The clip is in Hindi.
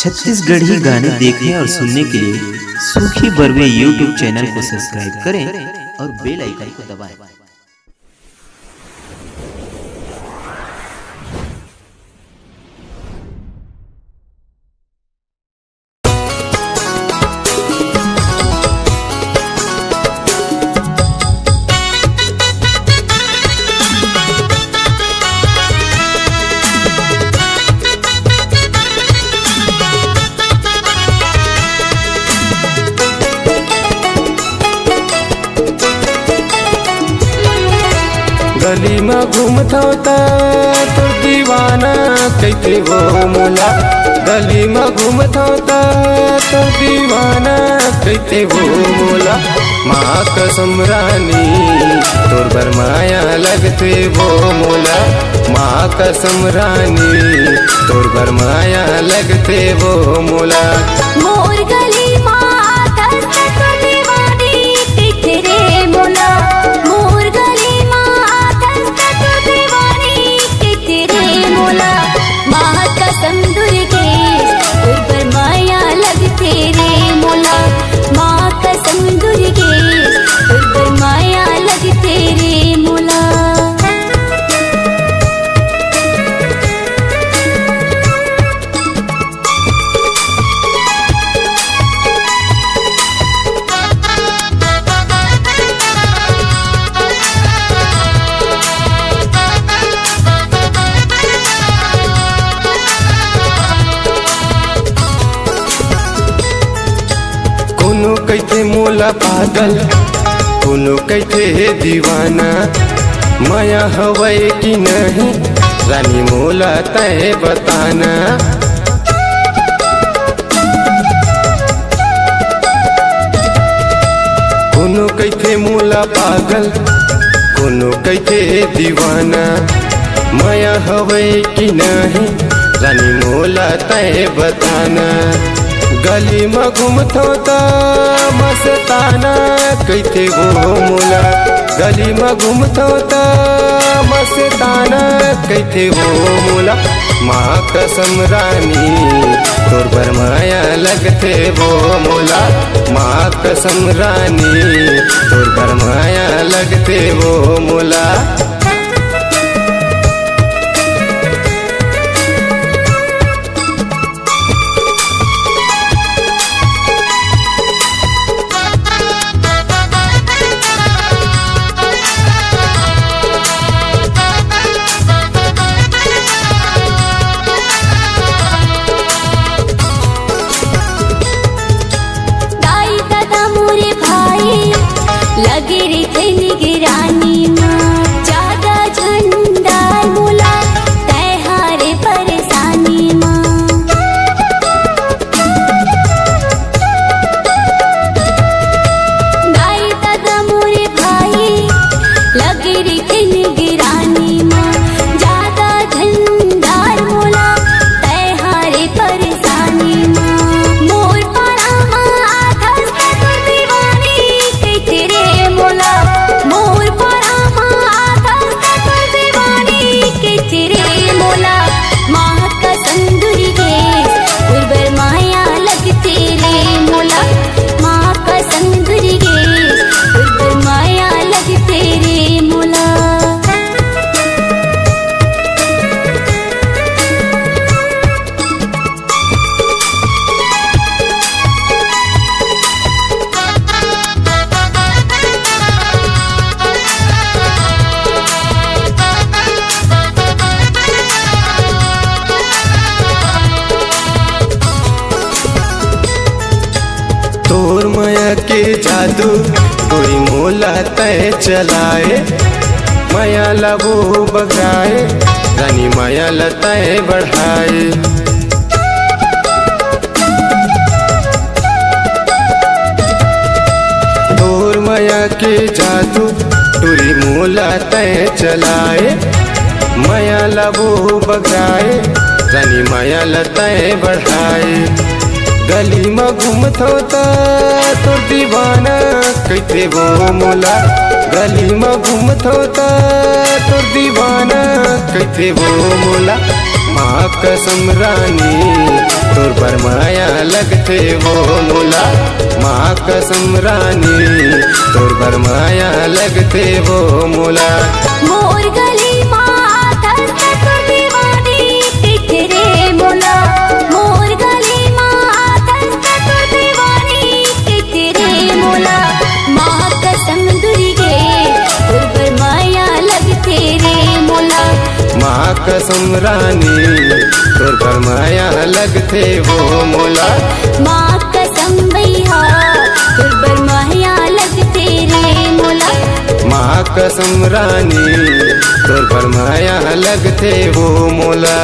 छत्तीसगढ़ी गाने देखने और सुनने के लिए सूखी बरवे यूट्यूब चैनल को सब्सक्राइब करें और बेल आइकन को दबाएँ। गली में घूमता तो दीवाना कैसे वो मोला? गली में घूमता तो दीवाना कैसे वो मोला? माँ कसम रानी तोर बरमाया लगते वो मोला। माँ कसम रानी तोर बरमाया लगते वो मोला। मोर गली कोनो कैथे मोला पागल? कोनो कैथे दीवाना? माया हवै कि नहीं, रानी मोला तय बताना। कोनो कैथे मोला पागल? कोनो कैथे दीवाना? माया हवै कि नहीं, रानी मोला तय बताना। गली में घूमतो तो मस्ताना कैथे वो मोला। गली में घूमतो तो मस्ताना कैथे वो मोला। माँ कसम रानी, तोर बरमाया लगते वो मोला। माँ कसम रानी, तोर बरमाया लगते वो मोला। जादू गोरी मोला तय चलाए। माया लबो बगाए, रानी माया लताए बढ़ाए। माया के जादू, टूरी मोला तय चलाए। माया लबो बगाए, रानी माया लताए बढ़ाए। गली में घूमतो तो दीवाना कैथे वो मोला? गली में घूमतो तो दीवाना कैथे वो मोला? माँ कसम रानी, तोर बरमाया लगते वो मोला। माँ कसम रानी, तोर बरमाया लगते वो मोला। मोर कसम रानी तोर बरमाया लगते वो मोला। माँ कसम भैया तुर पर माया लगते रे मोला। माँ कसम रानी तोर बरमाया लगते वो मोला।